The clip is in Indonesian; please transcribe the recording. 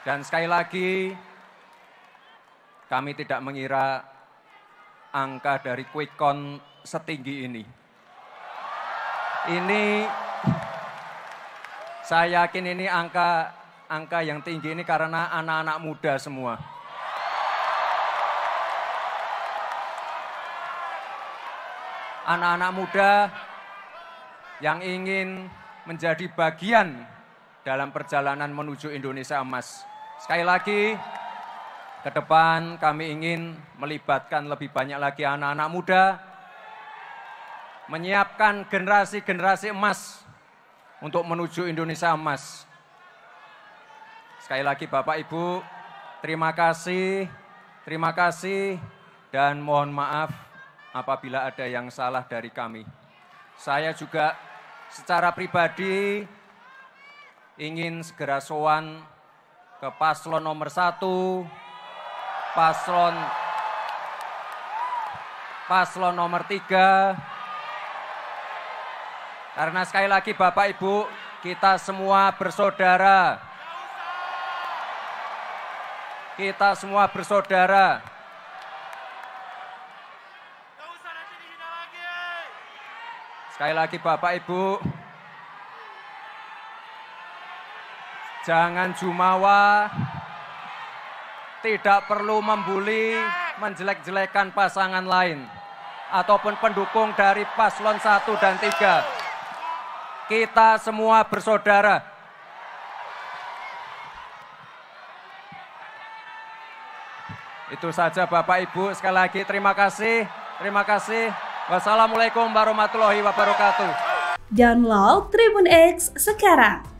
Dan sekali lagi, kami tidak mengira angka dari quick count setinggi ini. Ini saya yakin ini angka angka yang tinggi ini karena anak-anak muda semua. Anak-anak muda yang ingin menjadi bagian dalam perjalanan menuju Indonesia emas. Sekali lagi, ke depan kami ingin melibatkan lebih banyak lagi anak-anak muda, menyiapkan generasi-generasi emas untuk menuju Indonesia emas. Sekali lagi Bapak Ibu, terima kasih, terima kasih, dan mohon maaf apabila ada yang salah dari kami. Saya juga secara pribadi ingin segera sowan ke paslon nomor satu, paslon paslon nomor tiga. Karena sekali lagi Bapak Ibu, kita semua bersaudara. Kita semua bersaudara. Sekali lagi Bapak Ibu, Jangan jumawa, tidak perlu membuli, menjelek-jelekan pasangan lain, ataupun pendukung dari paslon 1 dan 3. Kita semua bersaudara. Itu saja Bapak Ibu, sekali lagi terima kasih, terima kasih. Wassalamualaikum warahmatullahi wabarakatuh. Download Tribun X sekarang